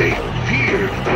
They feared